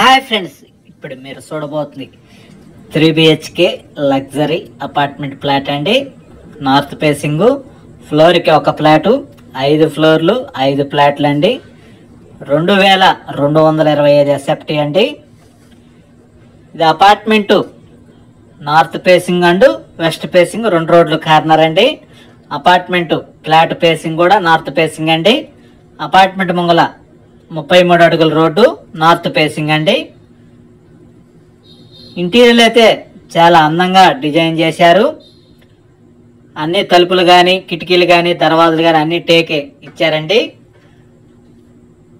Hi friends ఇప్పుడు మీరు చూడబోతుంది three BHK luxury apartment flat అండి. నార్త్ ఫేసింగ్ ఫ్లోర్కి ఒక ఫ్లాటు ఐదు ఫ్లోర్లు ఐదు ఫ్లాట్లు అండి రెండు వేల రెండు వందల ఇరవై ఐదు ఎస్ఎఫ్టీ అండి. ఇది apartment north facing and west facing రెండు రోడ్లు కార్నర్ అండి. అపార్ట్మెంటు ఫ్లాట్ ఫేసింగ్ కూడా నార్త్ ఫేసింగ్ అండి. అపార్ట్మెంట్ ముంగల ముప్పై మూడు అడుగుల రోడ్డు నార్త్ ఫేసింగ్ అండి. ఇంటీరియర్ అయితే చాలా అందంగా డిజైన్ చేశారు. అన్ని తలుపులు కానీ కిటికీలు కానీ దర్వాజలు కానీ అన్ని టేకే ఇచ్చారండి.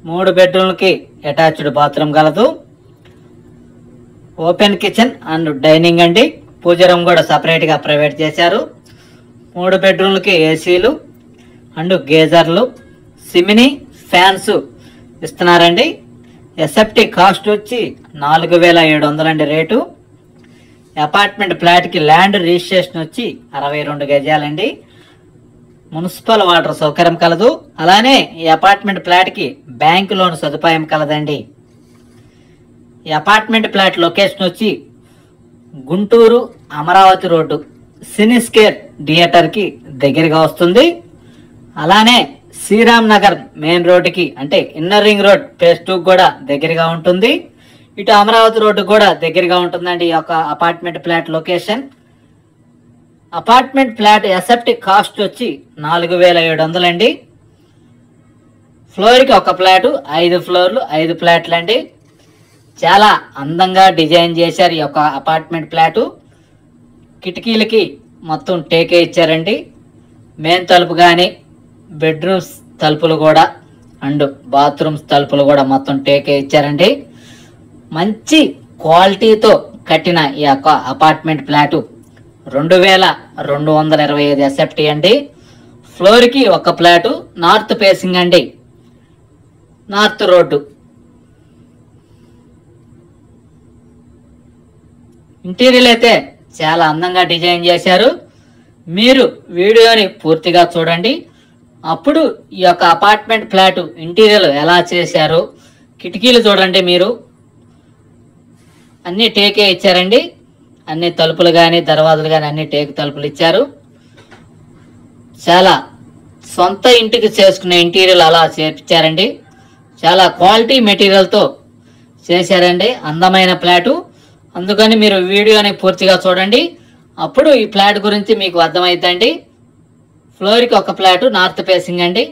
మూడు బెడ్రూమ్లకి అటాచ్డ్ బాత్రూమ్ కలదు. ఓపెన్ కిచెన్ అండ్ డైనింగ్ అండి. పూజ రూమ్ కూడా సపరేట్గా ప్రైవేట్ చేశారు. మూడు బెడ్రూమ్లకి ఏసీలు అండ్ గేజర్లు సిమిని ఫ్యాన్స్ ఇస్తున్నారండి. ఎస్ఎఫ్టీ కాస్ట్ వచ్చి నాలుగు వేల ఏడు వందలండి రేటు. అపార్ట్మెంట్ ఫ్లాట్కి ల్యాండ్ రిజిస్ట్రేషన్ వచ్చి అరవై రెండు గజాలండి. మున్సిపల్ వాటర్ సౌకర్యం కలదు. అలానే ఈ అపార్ట్మెంట్ ఫ్లాట్కి బ్యాంక్ లోన్ సదుపాయం కలదండి. ఈ అపార్ట్మెంట్ ఫ్లాట్ లొకేషన్ వచ్చి గుంటూరు అమరావతి రోడ్డు సినిస్కేర్ థియేటర్కి దగ్గరగా వస్తుంది. అలానే శ్రీరామ్ నగర్ మెయిన్ రోడ్డుకి అంటే inner ring road phase two కూడా దగ్గరగా ఉంటుంది. ఇటు అమరావతి రోడ్డు కూడా దగ్గరగా ఉంటుందండి ఈ యొక్క apartment flat location. Apartment flat SFT cost వచ్చి నాలుగు వేల ఏడు వందలండి. ఫ్లోర్కి ఒక ఫ్లాటు ఐదు ఫ్లోర్లు ఐదు ఫ్లాట్లు అండి చాలా అందంగా డిజైన్ చేశారు ఈ యొక్క అపార్ట్మెంట్ ఫ్లాటు. కిటికీలకి మొత్తం టేకే ఇచ్చారండి. మెయిన్ తలుపు కానీ బెడ్రూమ్స్ తలుపులు కూడా అండ్ బాత్రూమ్స్ తలుపులు కూడా మొత్తం టేకే ఇచ్చారండి. మంచి క్వాలిటీతో కట్టిన ఈ యొక్క అపార్ట్మెంట్ ఫ్లాటు రెండు వేల రెండు వందల ఇరవై ఐదు ఎస్ఎఫ్టీ అండి. ఫ్లోర్కి ఒక ఫ్లాటు నార్త్ ఫేసింగ్ అండి. North road. ఇంటీరియర్ అయితే చాలా అందంగా డిజైన్ చేశారు. మీరు వీడియోని పూర్తిగా చూడండి. అప్పుడు ఈ యొక్క అపార్ట్మెంట్ ఫ్లాట్ ఇంటీరియర్ ఎలా చేశారు? కిటికీలు చూడండి మీరు. అన్ని టేకే ఇచ్చారండి? అన్ని తలుపులు కానీ దర్వాజలు కానీ అన్ని టేక్ తలుపులు ఇచ్చారు. చాలా సొంత ఇంటికి చేసుకునే ఇంటీరియర్ అలా చేర్పించారండి చాలా క్వాలిటీ మెటీరియల్తో చేశారండి. అందమైన ఫ్లాటు అందుకని మీరు వీడియోని పూర్తిగా చూడండి. అప్పుడు ఈ ఫ్లాట్ గురించి మీకు అర్థమైద్దండి. ఫ్లోర్కి ఒక ఫ్లాటు నార్త్ ఫేసింగ్ అండి.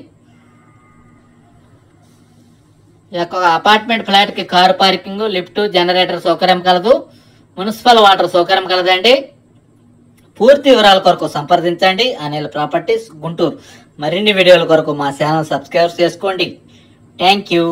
ఈ యొక్క అపార్ట్మెంట్ ఫ్లాట్కి కారు పార్కింగ్ లిఫ్ట్ జనరేటర్ సౌకర్యం కలదు మున్సిపల్ వాటర్ సౌకర్యం కలదండి. పూర్తి వివరాల కొరకు సంప్రదించండి. అనిల్ ప్రాపర్టీస్ గుంటూరు. మరిన్ని వీడియోల కొరకు మా ఛానల్ సబ్స్క్రైబ్ చేసుకోండి. Thank you.